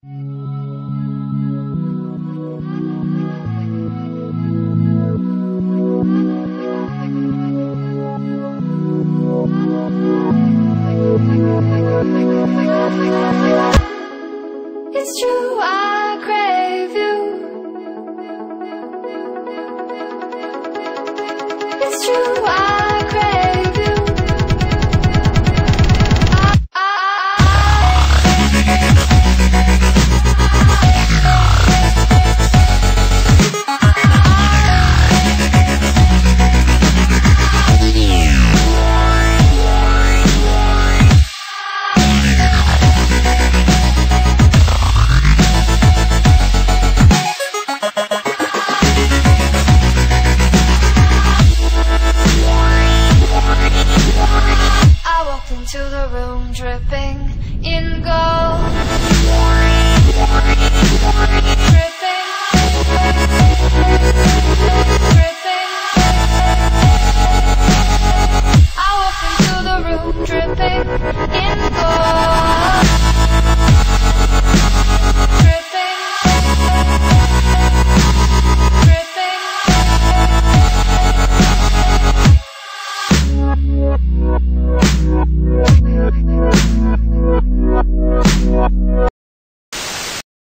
It's true, I crave you. Into the room dripping in gold.